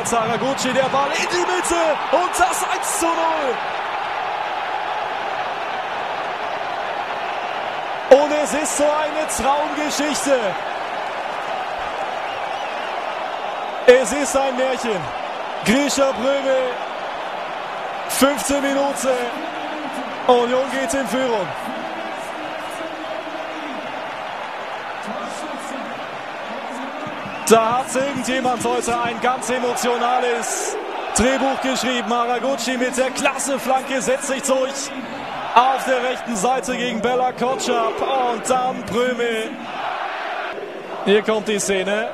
Jetzt Haraguchi, der Ball in die Mitte und das 1 zu 0. Und es ist so eine Traumgeschichte. Es ist ein Märchen. Grisha Brömel, 15 Minuten. Union geht in Führung. Da hat irgendjemand heute ein ganz emotionales Drehbuch geschrieben. Haraguchi mit der klasse Flanke setzt sich durch. Auf der rechten Seite gegen Bella Kotschap und dann Prömel. Hier kommt die Szene.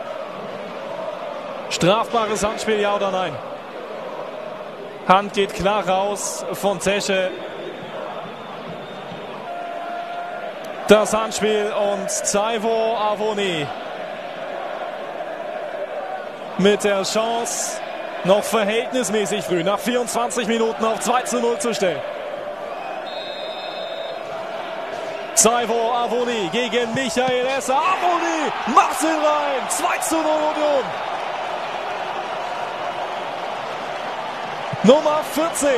Strafbares Handspiel, ja oder nein? Hand geht klar raus von Tesche. Das Handspiel und Taivo Avoni mit der Chance, noch verhältnismäßig früh, nach 24 Minuten auf 2 zu 0 zu stellen. Saivo Avoni gegen Michael Esser. Avoni macht ihn rein. 2 zu 0 Union. Nummer 14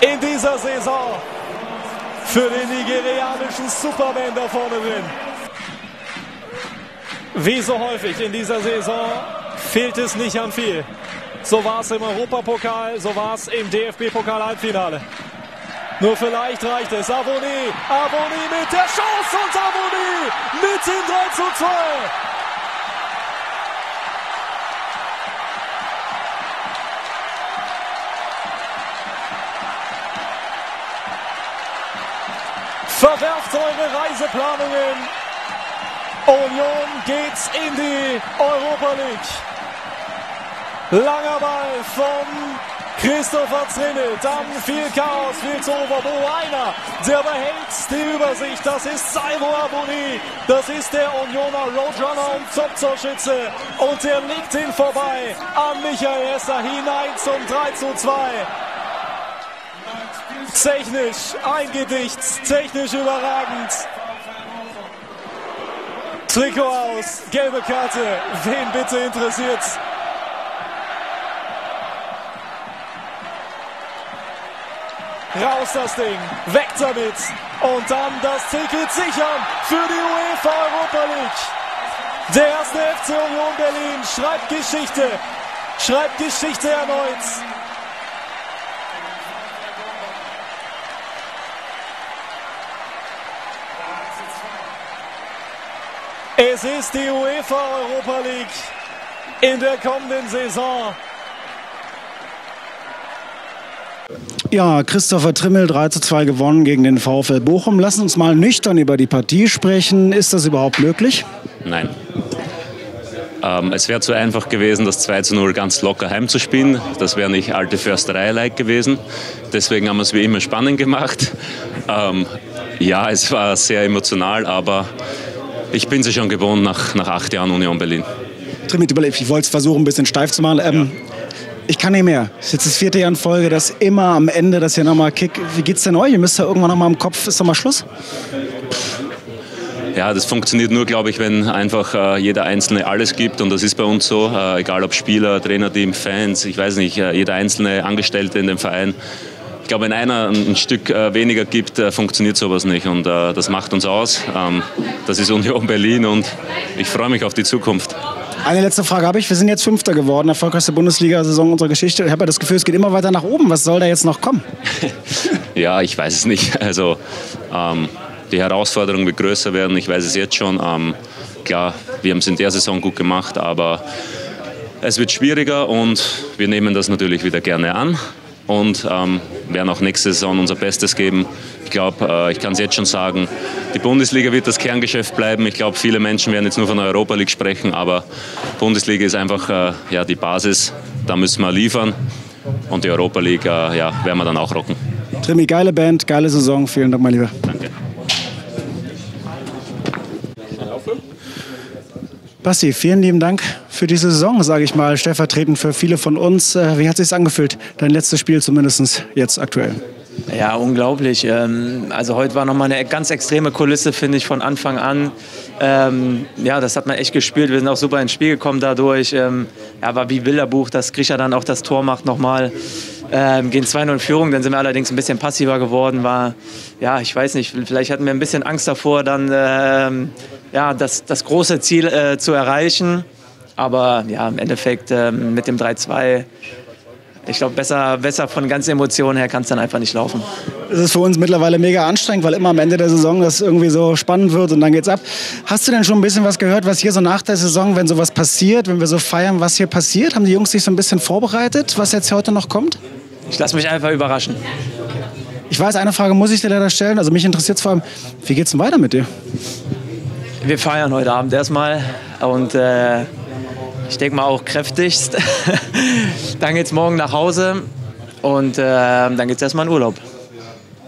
in dieser Saison für den nigerianischen Superman da vorne drin. Wie so häufig in dieser Saison fehlt es nicht an viel. So war es im Europapokal, so war es im DFB-Pokal-Halbfinale. Nur vielleicht reicht es. Avoni, Avoni mit der Chance und Avoni mit dem 3 zu 2. Verwerft eure Reiseplanungen. Union geht in die Europa League. Langer Ball von Christopher Trimmel. Dann viel Chaos, viel Zover. Einer, der behält die Übersicht. Das ist Saivo Aboni. Das ist der Unioner Roadrunner und Top-Torschütze. Und der legt ihn vorbei an Michael Esser hinein zum 3 zu 2. Technisch ein Gedicht, technisch überragend. Trikot aus, gelbe Karte. Wen bitte interessiert? Raus das Ding, weg damit und dann das Ticket sichern für die UEFA Europa League. Der erste FC Union Berlin schreibt Geschichte, schreibt Geschichte erneut. Es ist die UEFA Europa League in der kommenden Saison. Ja, Christopher Trimmel 3 zu 2 gewonnen gegen den VfL Bochum. Lassen uns mal nüchtern über die Partie sprechen. Ist das überhaupt möglich? Nein. Ähm, es wäre zu einfach gewesen, das 2 zu 0 ganz locker heimzuspielen. Das wäre nicht alte Försterei-like gewesen. Deswegen haben wir es wie immer spannend gemacht. Ähm, ja, es war sehr emotional, aber ich bin sie schon gewohnt nach, nach acht Jahren Union Berlin. Ich wollte es versuchen, ein bisschen steif zu machen. Ähm, ja. Ich kann nicht mehr. Das ist jetzt das vierte Jahr in Folge, dass immer am Ende das hier nochmal Kick. Wie geht's denn euch? Ihr müsst ja irgendwann nochmal im Kopf, ist doch mal Schluss? Ja, das funktioniert nur, glaube ich, wenn einfach äh, jeder Einzelne alles gibt. Und das ist bei uns so, äh, egal ob Spieler, Trainerteam, Fans, ich weiß nicht, äh, jeder einzelne Angestellte in dem Verein. Ich glaube, wenn einer ein, Stück äh, weniger gibt, äh, funktioniert sowas nicht. Und äh, das macht uns aus. Ähm, das ist Union Berlin und ich freue mich auf die Zukunft. Eine letzte Frage habe ich. Wir sind jetzt Fünfter geworden, erfolgreichste Bundesliga-Saison unserer Geschichte. Ich habe ja das Gefühl, es geht immer weiter nach oben. Was soll da jetzt noch kommen? ja, ich weiß es nicht. Also ähm, die Herausforderung wird größer werden. Ich weiß es jetzt schon. Ähm, klar, wir haben es in der Saison gut gemacht, aber es wird schwieriger und wir nehmen das natürlich wieder gerne an und ähm, werden auch nächste Saison unser Bestes geben. Ich glaube, äh, ich kann es jetzt schon sagen, die Bundesliga wird das Kerngeschäft bleiben. Ich glaube, viele Menschen werden jetzt nur von der Europa League sprechen, aber Bundesliga ist einfach äh, ja, die Basis. Da müssen wir liefern und die Europa League äh, ja, werden wir dann auch rocken. Trimi, geile Band, geile Saison. Vielen Dank, mein Lieber. Danke. Basti, vielen lieben Dank für diese Saison, sage ich mal, stellvertretend für viele von uns. Äh, wie hat es sich angefühlt, dein letztes Spiel zumindest jetzt aktuell? Ja, unglaublich. Ähm, also heute war nochmal eine ganz extreme Kulisse, finde ich, von Anfang an. Ähm, ja, das hat man echt gespielt. Wir sind auch super ins Spiel gekommen dadurch. Ähm, ja, war wie Bilderbuch, dass Grisha dann auch das Tor macht nochmal. Ähm, gehen 2-0 in Führung, dann sind wir allerdings ein bisschen passiver geworden. War, ja, ich weiß nicht, vielleicht hatten wir ein bisschen Angst davor, dann ähm, ja, das, das große Ziel äh, zu erreichen. Aber ja, im Endeffekt ähm, mit dem 3-2 ich glaube, besser, besser von ganzen Emotionen her kann es dann einfach nicht laufen. Es ist für uns mittlerweile mega anstrengend, weil immer am Ende der Saison das irgendwie so spannend wird und dann geht's ab. Hast du denn schon ein bisschen was gehört, was hier so nach der Saison, wenn sowas passiert, wenn wir so feiern, was hier passiert? Haben die Jungs sich so ein bisschen vorbereitet, was jetzt heute noch kommt? Ich lasse mich einfach überraschen. Ich weiß, eine Frage muss ich dir leider stellen. Also mich interessiert vor allem, wie geht's denn weiter mit dir? Wir feiern heute Abend erstmal und äh, ich denke mal auch kräftigst. dann geht es morgen nach Hause und äh, dann geht es erstmal in Urlaub.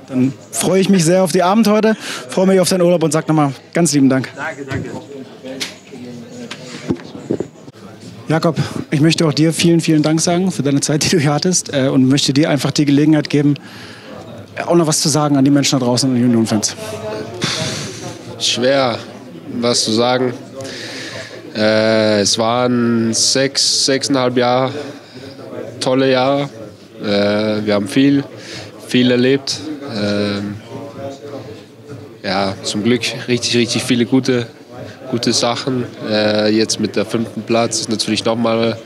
Dann freue ich mich sehr auf die Abend heute, freue mich auf deinen Urlaub und sag nochmal ganz lieben Dank. Danke, danke. Jakob, ich möchte auch dir vielen, vielen Dank sagen für deine Zeit, die du hier hattest äh, und möchte dir einfach die Gelegenheit geben, auch noch was zu sagen an die Menschen da draußen und die Union-Fans. Schwer, was zu sagen. Äh, es waren sechs, sechseinhalb Jahre, tolle Jahre. Äh, wir haben viel, viel erlebt. Äh, ja, zum Glück richtig, richtig viele gute, gute Sachen. Äh, jetzt mit der fünften Platz ist natürlich nochmal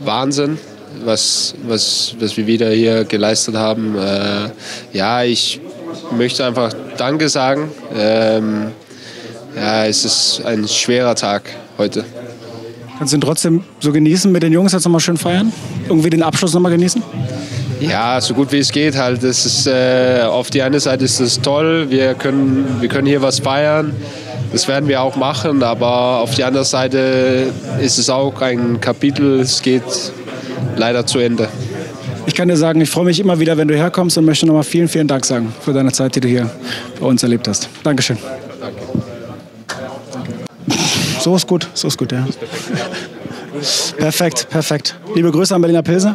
Wahnsinn, was, was, was wir wieder hier geleistet haben. Äh, ja, ich möchte einfach Danke sagen. Ähm, ja, es ist ein schwerer Tag heute. Kannst du ihn trotzdem so genießen mit den Jungs jetzt nochmal schön feiern? Irgendwie den Abschluss nochmal genießen? Ja, so gut wie es geht halt. Das ist, äh, auf die eine Seite ist es toll, wir können, wir können hier was feiern. Das werden wir auch machen, aber auf die andere Seite ist es auch ein Kapitel, es geht leider zu Ende. Ich kann dir sagen, ich freue mich immer wieder, wenn du herkommst und möchte nochmal vielen, vielen Dank sagen für deine Zeit, die du hier bei uns erlebt hast. Dankeschön. So ist gut, so ist gut, ja. Perfekt, perfekt. Liebe Grüße an Berliner Pilsen.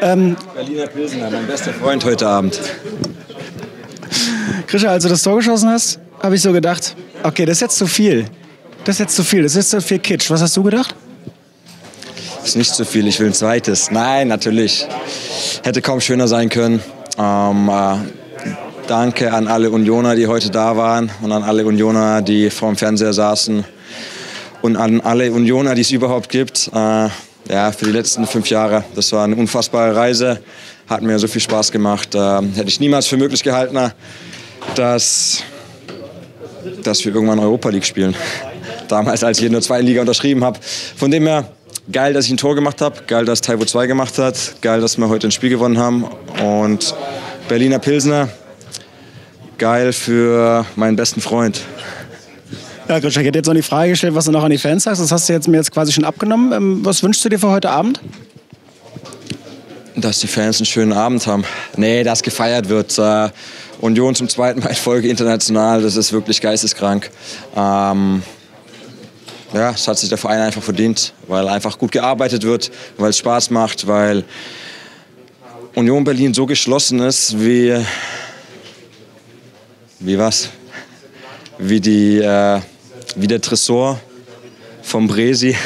Ähm, Berliner Pilsener, mein bester Freund heute Abend. Krischer, als du das Tor geschossen hast, habe ich so gedacht, okay, das ist jetzt zu viel. Das ist jetzt zu viel, das ist zu viel Kitsch. Was hast du gedacht? Das ist nicht zu viel, ich will ein zweites. Nein, natürlich. Hätte kaum schöner sein können. Ähm, äh, danke an alle Unioner, die heute da waren und an alle Unioner, die vorm Fernseher saßen und an alle Unioner, die es überhaupt gibt. Äh, ja, für die letzten fünf Jahre. Das war eine unfassbare Reise. Hat mir so viel Spaß gemacht. Äh, hätte ich niemals für möglich gehalten, dass, dass wir irgendwann Europa League spielen. Damals, als ich in der zweiten Liga unterschrieben habe. Von dem her, geil, dass ich ein Tor gemacht habe. Geil, dass Taiwo 2 gemacht hat. Geil, dass wir heute ein Spiel gewonnen haben. Und Berliner Pilsner, geil für meinen besten Freund. Ja, Grisha, ich hätte jetzt noch die Frage gestellt, was du noch an die Fans sagst. Das hast du jetzt mir jetzt quasi schon abgenommen. Ähm, was wünschst du dir für heute Abend? Dass die Fans einen schönen Abend haben. Nee, dass gefeiert wird. Äh, Union zum zweiten Mal in Folge international, das ist wirklich geisteskrank. Ähm, ja, das hat sich der Verein einfach verdient, weil einfach gut gearbeitet wird, weil es Spaß macht, weil Union Berlin so geschlossen ist wie. Wie was? Wie die. Äh, wie der Tresor vom Bresi.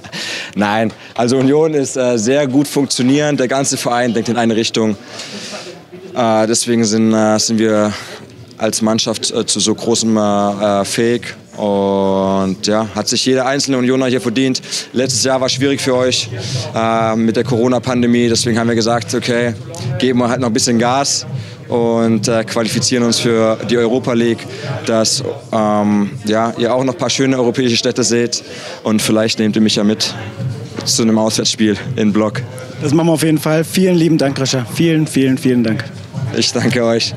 Nein, also Union ist äh, sehr gut funktionierend. Der ganze Verein denkt in eine Richtung. Äh, deswegen sind, äh, sind wir als Mannschaft äh, zu so großem äh, äh, fähig. Und ja, hat sich jeder einzelne Unioner hier verdient. Letztes Jahr war schwierig für euch mit der Corona-Pandemie. Deswegen haben wir gesagt, okay, geben wir halt noch ein bisschen Gas und äh, qualifizieren uns für die Europa League, dass ähm, ja, ihr auch noch ein paar schöne europäische Städte seht und vielleicht nehmt ihr mich ja mit zu einem Auswärtsspiel in Block. Das machen wir auf jeden Fall. Vielen lieben Dank, Grisha. Vielen, vielen, vielen Dank. Ich danke euch.